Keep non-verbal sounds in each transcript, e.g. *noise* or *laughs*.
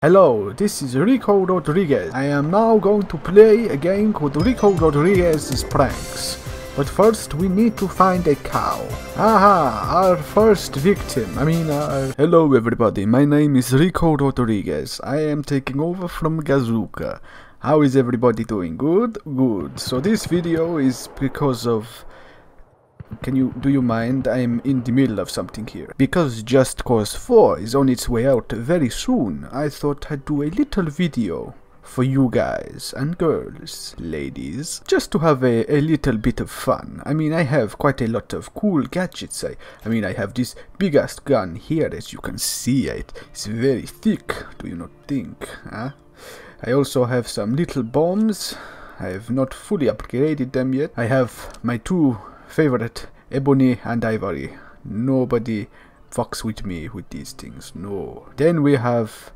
Hello, this is Rico Rodriguez. I am now going to play a game called Rico Rodriguez's Pranks. But first we need to find a cow. Aha, our first victim. I mean, our... Hello everybody, my name is Rico Rodriguez. I am taking over from Gazooka. How is everybody doing? Good? Good. So this video is because of can you do you mind? I'm in the middle of something here. Because Just Cause 4 is on its way out very soon, I thought I'd do a little video for you guys and girls, ladies, just to have a, a little bit of fun. I mean, I have quite a lot of cool gadgets. I, I mean, I have this biggest gun here, as you can see it. It's very thick, do you not think? Huh? I also have some little bombs. I have not fully upgraded them yet. I have my two favorite ebony and ivory. Nobody fucks with me with these things no. Then we have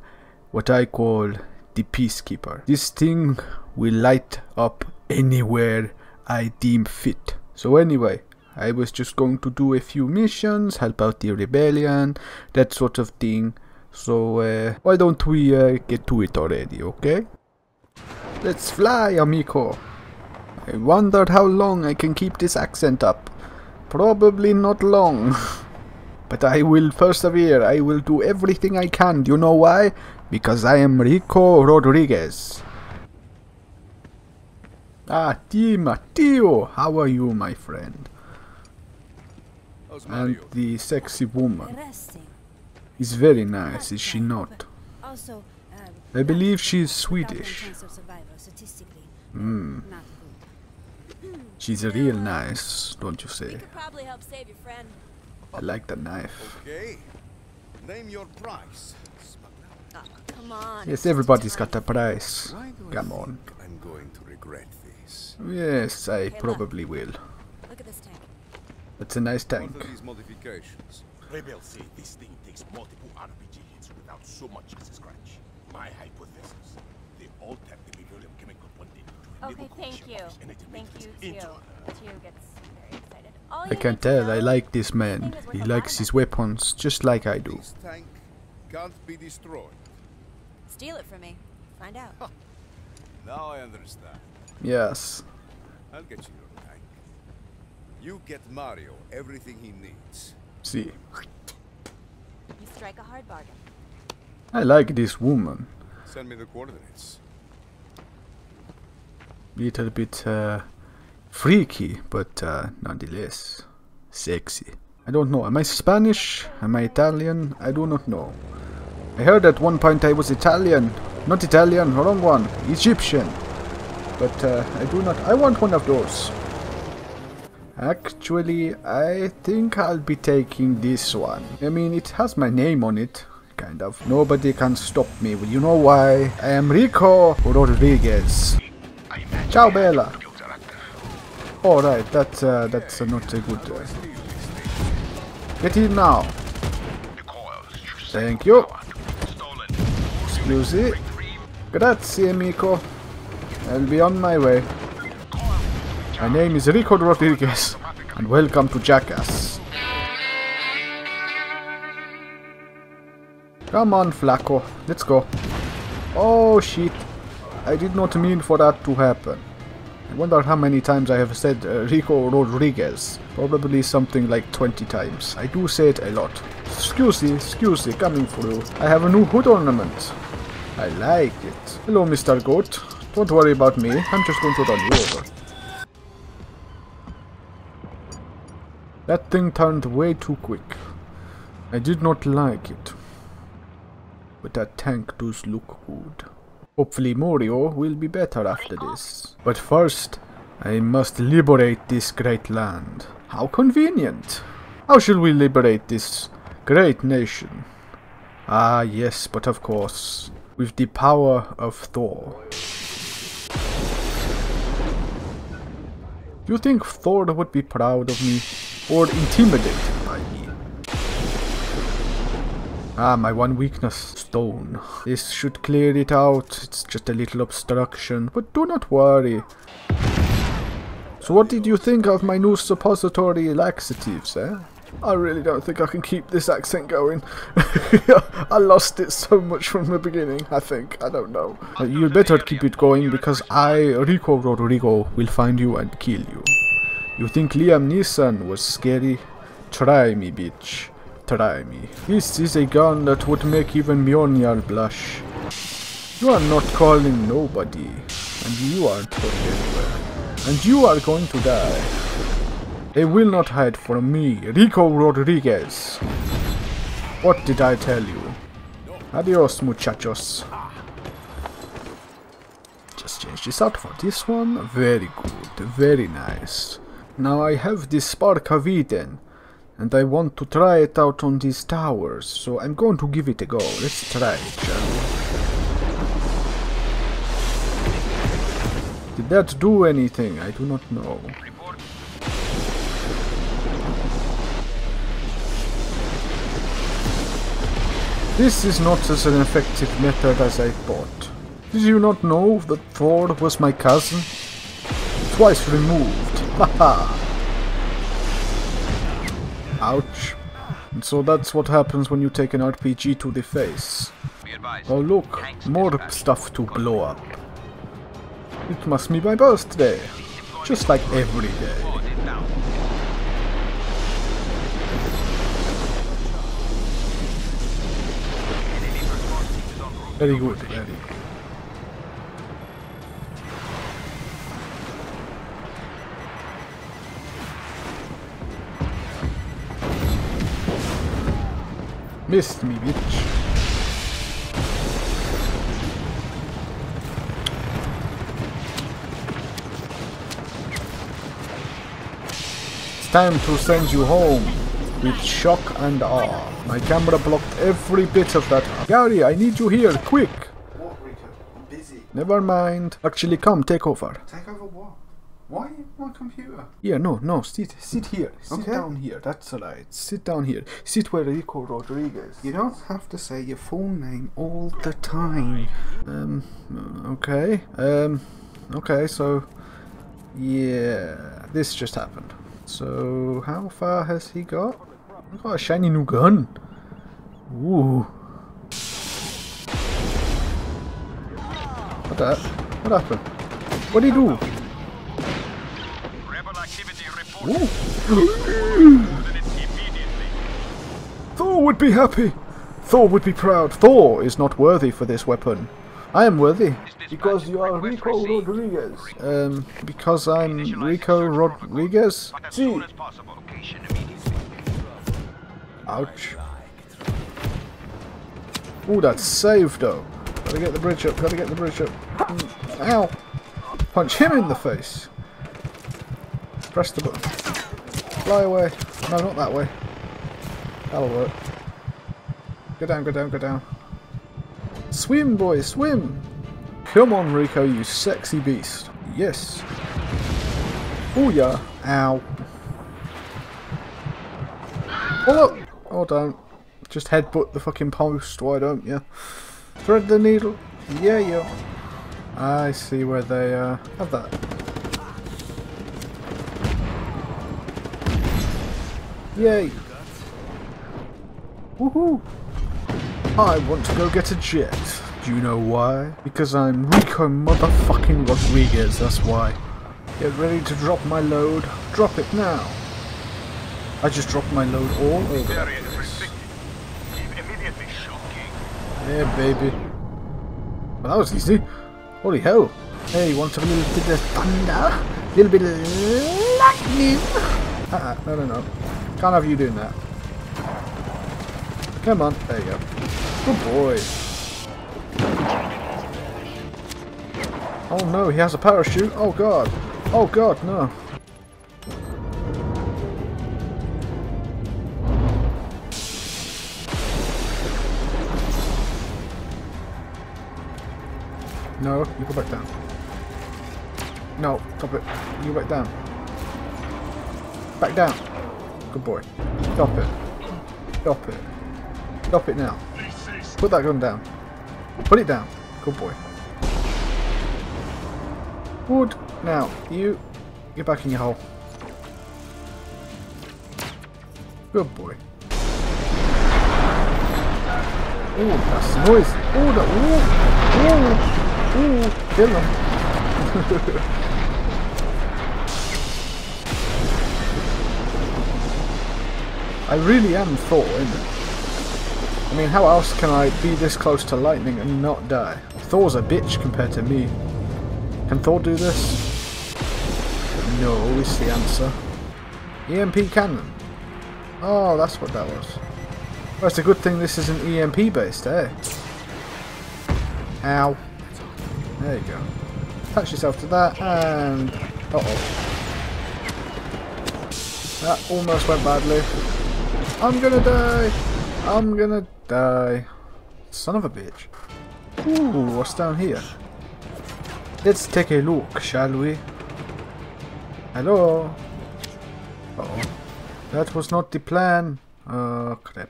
what i call the peacekeeper. This thing will light up anywhere i deem fit. So anyway i was just going to do a few missions help out the rebellion that sort of thing. So uh, why don't we uh, get to it already okay? Let's fly amico I wondered how long I can keep this accent up. Probably not long. *laughs* but I will persevere. I will do everything I can. Do you know why? Because I am Rico Rodriguez. Ah, Di Matteo. How are you, my friend? And the sexy woman is very nice, is she not? Um, I believe she's Swedish. chance of survival statistically. Hmm. Not good. She's real nice, don't you say? Could probably help save your friend. I like the knife. Okay. Name your price. Oh, come on. Yes, everybody's got a price. Why do I Come on. I'm going to regret this. Yes, I look. probably will. Look at this tank. It's a nice What tank. are these modifications? Rebels say this thing takes multiple RPG hits without so much as a scratch. My hypothesis, they altered the beryllium chemical bonding to Okay, thank you. Thank you, abilities Tio. Tio gets very excited. All I can need to tell I like this man. thing is worth He likes his weapons just like I do. This tank can't be destroyed. Steal it from me. Find out. Now I understand. Yes. I'll get you your tank. You get Mario everything he needs. See. You strike a hard bargain. I like this woman. Send me the coordinates. Little bit uh, freaky, but uh, nonetheless sexy. I don't know. Am I Spanish? Am I Italian? I do not know. I heard at one point I was Italian. Not Italian, wrong one. Egyptian. But uh, I do not. I want one of those. Actually, I think I'll be taking this one. I mean, it has my name on it. Kind of. Nobody can stop me. You know why? I am Rico Rodriguez. Ciao, Bella. All right, that's uh, that's uh, not a good. Uh... Get in now. Thank you. Me. Grazie, amico. I'll be on my way. My name is Rico Rodriguez, and welcome to Jackass. Come on, Flaco. Let's go. Oh, shit. I did not mean for that to happen. I wonder how many times I have said uh, Rico Rodriguez. Probably something like 20 times. I do say it a lot. Excuse me, excuse me, coming through. I have a new hood ornament. I like it. Hello, Mr. Goat. Don't worry about me. I'm just going to run you over. That thing turned way too quick. I did not like it. But that tank does look good. Hopefully Mario will be better after this. But first, I must liberate this great land. How convenient! How shall we liberate this great nation? Ah yes, but of course, with the power of Thor. Do you think Thor would be proud of me or intimidated? Ah, my one weakness, stone. This should clear it out. It's just a little obstruction, but do not worry. So what did you think of my new suppository laxatives, eh? I really don't think I can keep this accent going. *laughs* I lost it so much from the beginning, I think. I don't know. Uh, you better keep it going because I, Rico Rodrigo, will find you and kill you. You think Liam Neeson was scary? Try me, bitch. This is a gun that would make even Mjolnir blush. You are not calling nobody. And you aren't going anywhere. And you are going to die. They will not hide from me, Rico Rodriguez. What did I tell you? Adios, muchachos. Just change this out for this one. Very good, very nice. Now I have this Spark Eden, and I want to try it out on these towers, so I'm going to give it a go. Let's try it, shall we? Did that do anything? I do not know. This is not as an effective method as I thought. Did you not know that Thor was my cousin? Twice removed. *laughs* Haha. Ouch. And so that's what happens when you take an RPG to the face. Oh look, more stuff to blow up. It must be my birthday. Just like every day. Very good, very good. Missed me, bitch. It's time to send you home with shock and awe. My camera blocked every bit of that. Gary, I need you here, quick! What, Rico? I'm busy. Never mind. Actually, come, take over. Take over what? Why my computer? Yeah, no, no, sit, sit here. Sit Okay. down here. That's alright. Sit down here. Sit where Rico Rodriguez. You don't have to say your full name all the time. Um, okay. Um, okay, so. Yeah, this just happened. So, how far has he got? He's got a shiny new gun. Ooh. What that? What happened? What did he do? Rebel activity report. Ooh. Thor would be happy. Thor would be proud. Thor is not worthy for this weapon. I am worthy. Because you are Rico Rodriguez. Um, because I'm Rico Rodriguez? See. Ouch. Ooh, that's saved though. Gotta get the bridge up, gotta get the bridge up. Mm, Ow! Punch him in the face. Press the button. Fly away. No, not that way. That'll work. Go down, go down, go down. Swim, boy, swim! Come on, Rico, you sexy beast. Yes. Oh, yeah. Ow. Oh, look! Oh, don't. Just headbutt the fucking post, why don't you? Thread the needle. Yeah, yeah. I see where they uh, have that. Yay! Woohoo! I want to go get a jet. Do you know why? Because I'm Rico motherfucking Rodriguez, that's why. Get ready to drop my load. Drop it now. I just dropped my load all over. that Very place. restricted. Immediately shocking. Yeah, baby. Well, that was easy. Holy hell. Hey, want a little bit of thunder? A little bit of lightning? Uh-uh, no, no, no. Can't have you doing that. Come on. There you go. Good boy. Oh no, he has a parachute. Oh god. Oh god, no. No, you go back down. No, stop it. You go back down. Back down. Good boy. Stop it. Stop it. Stop it now. Put that gun down. Put it down. Good boy. Wood. Now, you get back in your hole. Good boy. Oh, that's noise. Oh, the, oh, oh, oh, kill him. *laughs* I really am Thor? I mean, how else can I be this close to lightning and not die? Thor's a bitch compared to me. Can Thor do this? No, is the answer. EMP cannon. Oh, that's what that was. Well, it's a good thing this isn't EMP based, eh? Ow. There you go. Attach yourself to that and... Uh oh. That almost went badly. I'm gonna die! I'm gonna die. Son of a bitch. Ooh, what's down here? Let's take a look, shall we? Hello? Uh oh. That was not the plan. Oh, crap.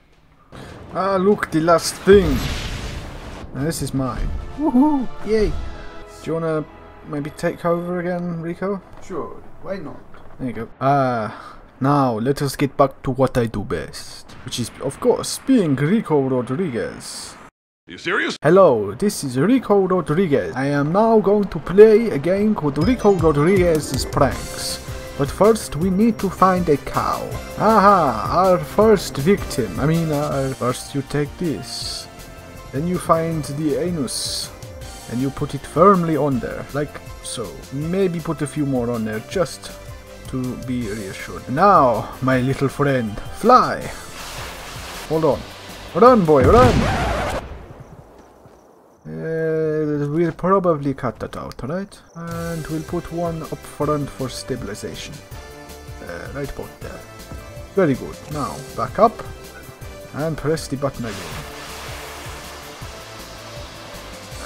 Ah, look, the last thing. Now, this is mine. Woohoo! Yay! Do you wanna maybe take over again, Rico? Sure, why not? There you go. Ah, now let us get back to what I do best. Which is, of course, being Rico Rodriguez. You serious? Hello, this is Rico Rodriguez. I am now going to play a game called Rico Rodriguez's Pranks. But first we need to find a cow. Aha, our first victim. I mean, uh, first you take this. Then you find the anus. And you put it firmly on there, like so. Maybe put a few more on there, just to be reassured. Now, my little friend, fly! Hold on. Run, boy, run! Uh, we'll probably cut that out, right? And we'll put one up front for stabilization. Uh, right about there. Very good. Now, back up. And press the button again.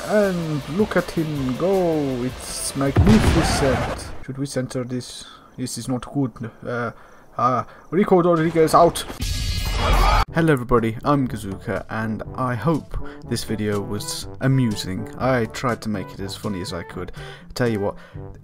And look at him go. It's magnificent. Should we censor this? This is not good. Uh, uh, Rico Rodriguez out. Hello everybody, I'm Gazooka and I hope this video was amusing. I tried to make it as funny as I could. Tell you what,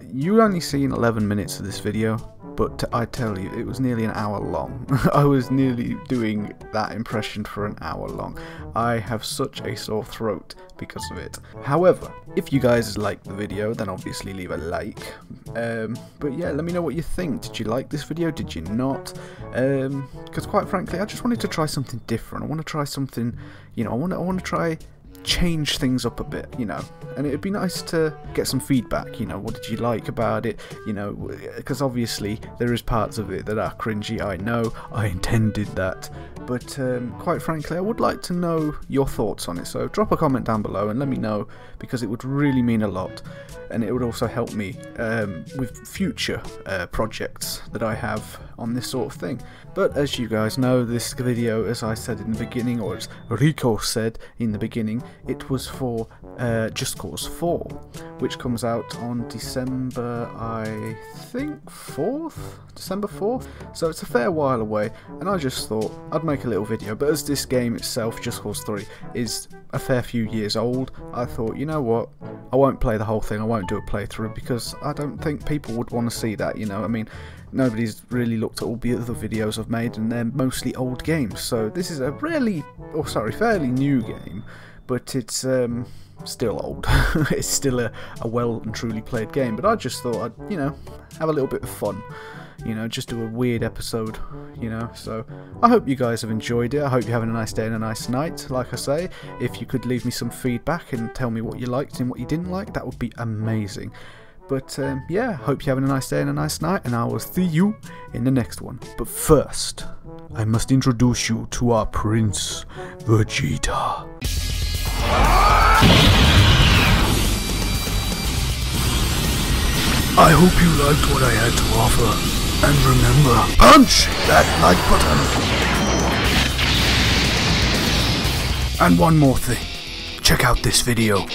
you only seen 11 minutes of this video, but I tell you, it was nearly an hour long. *laughs* I was nearly doing that impression for an hour long. I have such a sore throat because of it. However, if you guys like the video, then obviously leave a like. Um, but yeah, let me know what you think. Did you like this video? Did you not? Because um, quite frankly, I just wanted to try something different. I want to try something, you know, I want to, I want to try change things up a bit, you know. And it'd be nice to get some feedback, you know, what did you like about it, you know, because obviously there is parts of it that are cringy, I know, I intended that, but um, quite frankly, I would like to know your thoughts on it, so drop a comment down below and let me know, because it would really mean a lot, and it would also help me um, with future uh, projects that I have on this sort of thing. But as you guys know, this video, as I said in the beginning, or as Rico said in the beginning, it was for uh, Just Cause 4, which comes out on December, I think, 4th? December 4th? So it's a fair while away, and I just thought I'd make a little video. But as this game itself, Just Cause 3, is a fair few years old, I thought, you know what, I won't play the whole thing, I won't do a playthrough, because I don't think people would want to see that, you know, I mean, nobody's really looked at all the other videos I've made and they're mostly old games. So this is a really oh sorry fairly new game but it's um, still old. *laughs* It's still a, a well and truly played game but I just thought I'd you know have a little bit of fun you know just do a weird episode you know. So I hope you guys have enjoyed it. I hope you're having a nice day and a nice night. Like I say if you could leave me some feedback and tell me what you liked and what you didn't like that would be amazing but um, yeah, hope you're having a nice day and a nice night, and I will see you in the next one. But first, I must introduce you to our Prince, Vegeta. I hope you liked what I had to offer. And remember, punch that like button. And one more thing. Check out this video.